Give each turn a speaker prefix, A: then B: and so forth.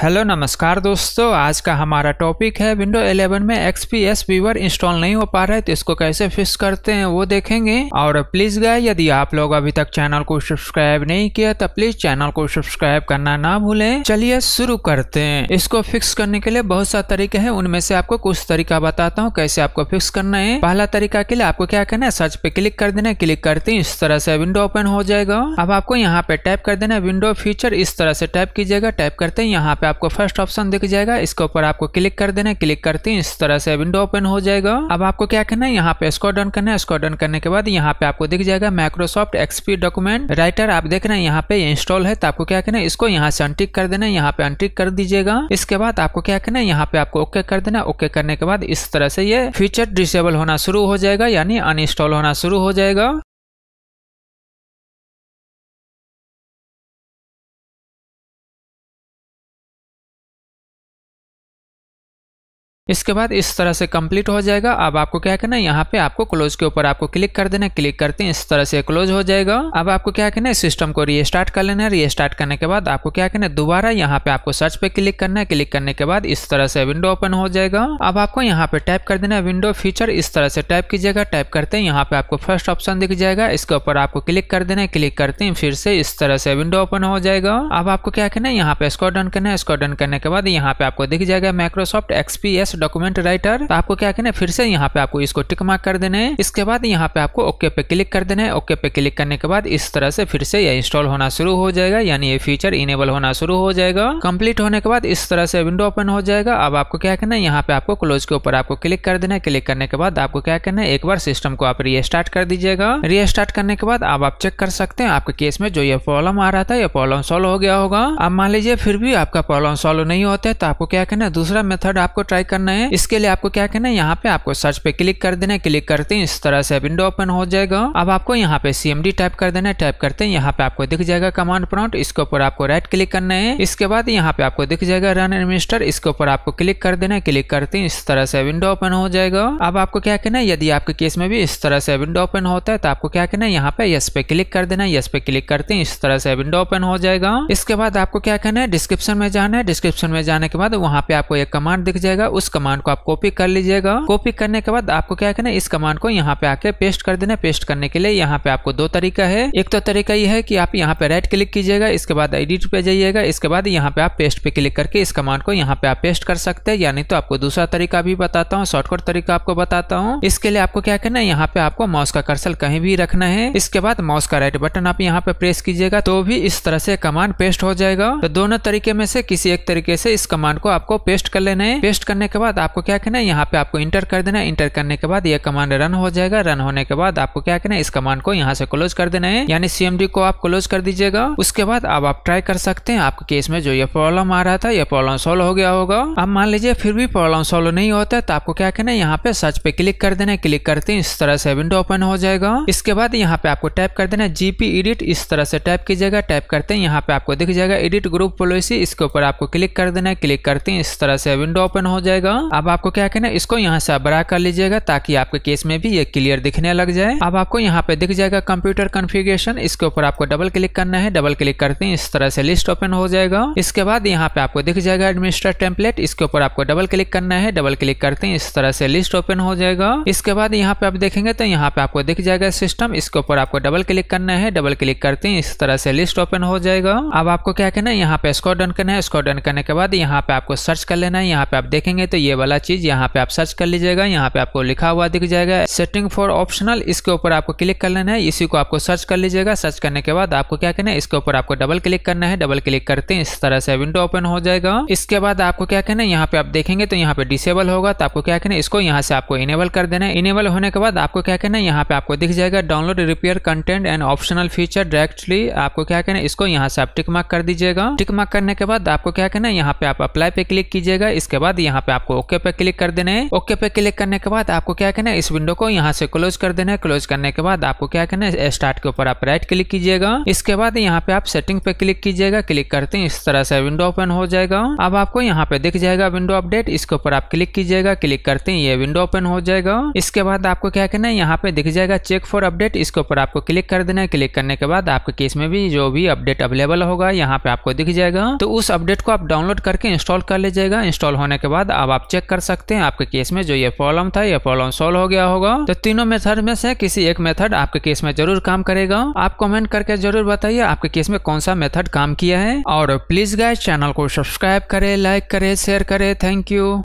A: Hello, नमस्कार दोस्तों। आज का हमारा टॉपिक है विंडो 11 में एक्सपीएस व्यूवर इंस्टॉल नहीं हो पा रहा है तो इसको कैसे फिक्स करते हैं, वो देखेंगे। और प्लीज़ गाय यदि आप लोग अभी तक चैनल को सब्सक्राइब नहीं किया तो प्लीज़ चैनल को सब्सक्राइब करना ना भूलें। चलिए, शुरू करते हैं। इसको फिक्स करने के लिए बहुत सारे तरीके हैं, उनमें से आपको कुछ तरीका बताता हूँ, कैसे आपको फिक्स करना है। पहला तरीका के लिए आपको क्या करना है सर्च पे क्लिक कर देना है क्लिक करते इस तरह से विंडो ओपन हो जाएगा। अब आपको यहाँ पे टाइप कर देना विंडो फीचर इस तरह से टाइप कीजिएगा टाइप करते हैं यहाँ पे आपको फ़र्स्ट ऑप्शन दिख जाएगा, इसके ऊपर आपको क्लिक कर देना क्लिक करते हैं इस तरह से विंडो ओपन हो जाएगा। अब आपको क्या करना है, यहाँ पे स्क्रॉल डाउन करना है स्क्रॉल डाउन करने के बाद यहाँ पे आपको दिख जाएगा माइक्रोसॉफ्ट एक्सपी डॉक्यूमेंट राइटर आप देख रहे हैं यहाँ पे इंस्टॉल है तो आपको क्या करना है, इसको यहाँ से अनटिक कर देना है, यहाँ पे अनटिक कर दीजिएगा। इसके बाद आपको क्या करना है, यहाँ पे आपको ओके कर देना ओके करने के बाद इस तरह से ये फीचर डिसेबल होना शुरू हो जाएगा, यानी अनइंस्टॉल होना शुरू हो जाएगा। इसके बाद इस तरह से कंप्लीट हो जाएगा। अब आपको क्या करना है? यहाँ पे आपको क्लोज के ऊपर आपको क्लिक कर देना क्लिक करते हैं, इस तरह से क्लोज हो जाएगा। अब आपको क्या करना है? सिस्टम को रीस्टार्ट कर लेना है। रीस्टार्ट करने के बाद आपको क्या करना है? दोबारा यहाँ पे आपको सर्च पे क्लिक करना है। क्लिक करने के बाद इस तरह से विंडो ओपन हो जाएगा। अब आपको यहाँ पे टाइप कर देना है विंडो फीचर इस तरह से टाइप कीजिएगा। टाइप करते हैं, यहाँ पे आपको फ़र्स्ट ऑप्शन दिख जाएगा। इसके ऊपर आपको क्लिक कर देना है। क्लिक करते हैं, फिर से इस तरह से विंडो ओपन हो जाएगा। अब आपको क्या करना है? यहाँ पे स्क्रॉल डाउन करना है। स्क्रॉल डाउन करने के बाद यहाँ पे आपको दिख जाएगा माइक्रोसॉफ्ट एक्सपीएस डॉक्यूमेंट राइटर तो आपको क्या करना है? फिर से यहाँ पे आपको इसको टिक मार्क कर देना है। इसके बाद यहाँ पे आपको ओके पे क्लिक कर देना है। ओके पे क्लिक करने के बाद इस तरह से फिर से यह इंस्टॉल होना शुरू हो जाएगा। यानी ये फीचर इनेबल होना शुरू हो जाएगा। कंप्लीट होने के बाद इस तरह से विंडो ओपन हो जाएगा। अब आपको क्या करना है? यहाँ पे आपको क्लोज के ऊपर आपको क्लिक कर देना है। क्लिक करने के बाद आपको क्या करना है? एक बार सिस्टम को आप रीस्टार्ट कर दीजिएगा। रीस्टार्ट करने के बाद अब आप चेक कर सकते हैं आपके केस में जो ये प्रॉब्लम आ रहा था, ये प्रॉब्लम सॉल्व हो गया होगा। अब मान लीजिए फिर भी आपका प्रॉब्लम सॉल्व नहीं होता है तो आपको क्या करना है? दूसरा मेथड आपको ट्राई करना है। इसके लिए आपको क्या करना है? यहाँ पे आपको सर्च पे क्लिक कर देना है। क्लिक करते हैं इस तरह से विंडो ओपन हो जाएगा। अब आपको यहाँ पे सीएमडी टाइप कर देना है। टाइप करते हैं यहाँ पे आपको दिख जाएगा कमांड प्रॉम्प्ट इसके ऊपर आपको राइट क्लिक करना है। इसके बाद यहाँ पे आपको दिख जाएगा रन एडमिनिस्टर इसके ऊपर आपको क्लिक कर देना है। क्लिक करते हैं इस तरह से विंडो ओपन हो जाएगा। अब आपको क्या करना है? यदि आपके केस में भी इस तरह से विंडो ओपन होता है तो आपको क्या करना है? यहाँ पे यस पे क्लिक कर देना है। यस पे क्लिक करते हैं इस तरह से विंडो ओपन हो जाएगा। इसके बाद आपको क्या करना है? डिस्क्रिप्शन में जाना है। डिस्क्रिप्शन में जाने के बाद वहाँ पे आपको एक कमांड दिख जाएगा। उस को आप कॉपी कर लीजिएगा। कॉपी करने के बाद आपको क्या करना है? इस कमांड को यहाँ पे आके पेस्ट कर देना पेस्ट करने के लिए यहाँ पे आपको दो तरीका है। एक तो तरीका ये है कि आप यहाँ पे राइट क्लिक कीजिएगा, इसके बाद एडिट पे जाइएगा, इसके बाद यहाँ पे आप पेस्ट पे क्लिक करके इस कमांड को यहाँ पे आप पेस्ट कर सकते हैं। यानी तो आपको दूसरा तरीका भी बताता हूँ शॉर्टकट तरीका आपको बताता हूँ। इसके लिए आपको क्या करना है? यहाँ पे आपको माउस का कर्सल कहीं भी रखना है। इसके बाद माउस का राइट बटन आप यहाँ पे प्रेस कीजिएगा तो भी इस तरह से कमांड पेस्ट हो जाएगा। तो दोनों तरीके में से, किसी एक तरीके से इस कमांड को आपको पेस्ट कर लेना है। पेस्ट करने के बाद आपको क्या करना है? यहाँ पे आपको इंटर कर देना है। इंटर करने के बाद यह कमांड रन हो जाएगा। रन होने के बाद आपको क्या करना है? इस कमांड को यहाँ से क्लोज कर देना है। यानी सीएमडी को आप क्लोज कर दीजिएगा। उसके बाद अब आप ट्राई कर सकते हैं। आपके केस में जो ये प्रॉब्लम आ रहा था यह प्रॉब्लम सोल्व हो गया होगा। अब मान लीजिए फिर भी प्रॉब्लम सोल्व नहीं होता है तो आपको क्या करना है? यहाँ पे सर्च पे क्लिक कर देना है। क्लिक करते हैं इस तरह से विंडो ओपन हो जाएगा। इसके बाद यहाँ पे आपको टाइप कर देना है। जीपी एडिट इस तरह से टाइप कीजिएगा। टाइप करते हैं यहाँ पे आपको दिख जाएगा। एडिट ग्रुप पॉलिसी इसके ऊपर आपको क्लिक कर देना है। क्लिक करते हैं इस तरह से विंडो ओपन हो जाएगा। अब आपको क्या करना है? इसको यहाँ से बड़ा कर लीजिएगा ताकि आपके केस में भी ये क्लियर दिखने लग जाए। अब आपको यहाँ पे दिख जाएगा कंप्यूटर कॉन्फ़िगरेशन। इसके ऊपर आपको डबल क्लिक करना है। डबल क्लिक करते हैं इस तरह से लिस्ट ओपन हो जाएगा। इसके बाद यहाँ पे आपको दिख जाएगा एडमिनिस्टर टेम्पलेट। इसके ऊपर आपको डबल क्लिक करना है। डबल क्लिक करते हैं इस तरह से लिस्ट ओपन हो जाएगा। इसके बाद यहाँ पे आप देखेंगे तो यहाँ पे आपको दिख जाएगा सिस्टम। इसके ऊपर आपको डबल क्लिक करना है। डबल क्लिक करते हैं इस तरह से लिस्ट ओपन हो जाएगा। अब आपको क्या करना है? यहाँ पे स्कोर डन करना है। स्कोर डन करने के बाद यहाँ पे आपको सर्च कर लेना है। यहाँ पे आप देखेंगे तो ये वाला चीज़ यहाँ पे आप सर्च कर लीजिएगा, यहाँ पे आपको लिखा हुआ दिख जाएगा सेटिंग फॉर ऑप्शनल इसके ऊपर आपको क्लिक कर लेना है, इसी को आपको सर्च कर लीजिएगा सर्च करने के बाद आपको क्या करना है, इसके ऊपर आपको डबल क्लिक करना है डबल क्लिक करते हैं, इस तरह से विंडो ओपन हो जाएगा। इसके बाद आपको क्या करना है, यहाँ पे आप देखेंगे तो यहाँ पे डिसेबल होगा तो आपको क्या करना है, इसको यहाँ से आपको इनेबल कर देना है। इनेबल होने के बाद आपको क्या करना है, यहाँ पे आपको दिख जाएगा download repair content and optional feature directly आपको क्या करना है, इसको यहाँ से आप टिक मार्क कर दीजिएगा। टिक मार्क करने के बाद आपको क्या करना है, यहाँ पे आप अप्लाई पे क्लिक कीजिएगा, इसके बाद यहाँ पे आपको आपको ओके पे क्लिक कर देना है। ओके पे क्लिक करने के बाद आपको क्या करना है? इस विंडो को यहाँ से क्लोज कर देना है। क्लोज करने के बाद आपको क्या करना है? स्टार्ट के ऊपर आप राइट क्लिक कीजिएगा। इसके बाद यहाँ पे आप सेटिंग पे क्लिक कीजिएगा। क्लिक करते हैं, इस तरह से विंडो ओपन हो जाएगा। अब आपको यहाँ पे दिख जाएगा विंडो अपडेट। इसके ऊपर आप क्लिक कीजिएगा। क्लिक करते हैं, ये विंडो ओपन हो जाएगा। इसके बाद आपको क्या करना है? यहाँ पे दिख जाएगा चेक फॉर अपडेट। इसके ऊपर आपको क्लिक कर देना है। क्लिक करने के बाद आपके केस में भी जो भी अपडेट अवेलेबल होगा, यहाँ पे आपको दिख जाएगा। तो उस अपडेट को आप डाउनलोड करके इंस्टॉल कर लीजिएगा। इंस्टॉल होने के बाद अब चेक कर सकते हैं आपके केस में जो ये प्रॉब्लम था, ये प्रॉब्लम सोल्व हो गया होगा। तो तीनों मेथड में से किसी एक मेथड आपके केस में ज़रूर काम करेगा। आप कमेंट करके ज़रूर बताइए आपके केस में कौन सा मेथड काम किया है। और प्लीज़ गाइस चैनल को सब्सक्राइब करे लाइक करे शेयर करे। Thank you